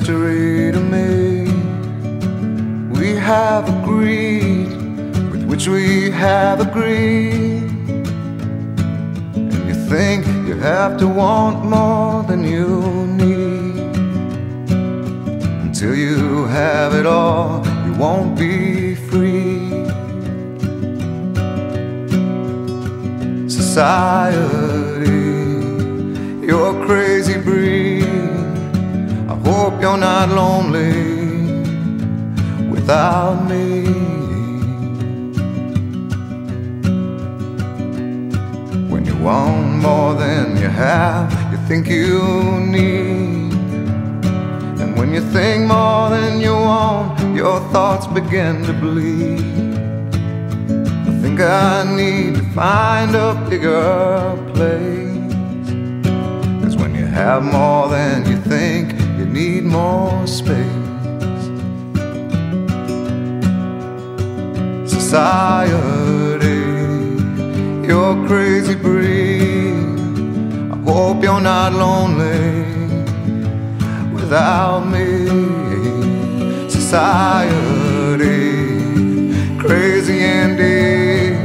mystery to me. We have agreed with which we have agreed. And you think you have to want more than you need. Until you have it all, you won't be free. Society you're not lonely without me. When you want more than you have, you think you need. And when you think more than you want, your thoughts begin to bleed. I think I need to find a bigger place. Cause when you have more than you think, more space. Society, you're crazy breed. I hope you're not lonely without me. Society, crazy indeed.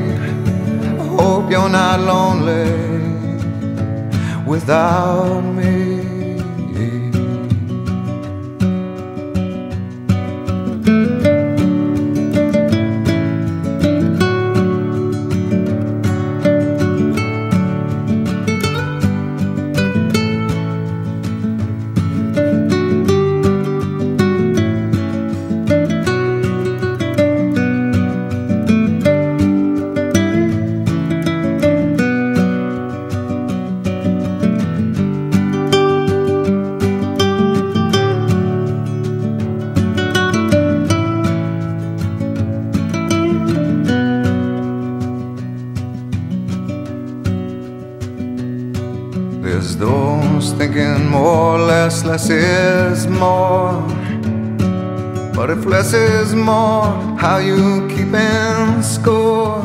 I hope you're not lonely without me. There's those thinking more, less, less is more. But if less is more, how you keeping score?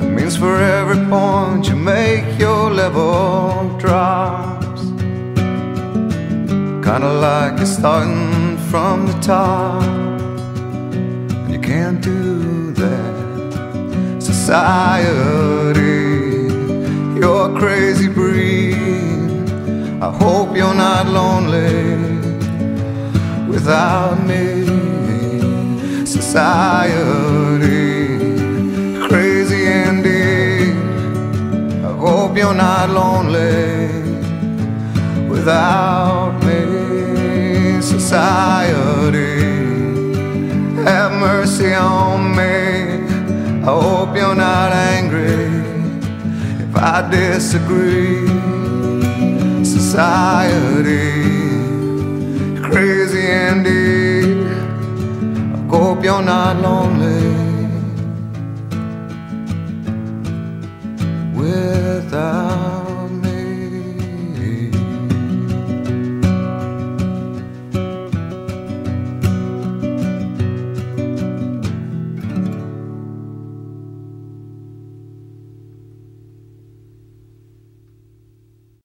It means for every point you make, your level drops. Kinda like you're starting from the top, and you can't do that. Society I hope you're not lonely without me. Society, crazy indeed. I hope you're not lonely without me. Society, have mercy on me. I hope you're not angry if I disagree society Crazy and deep. I hope you're not lonely. With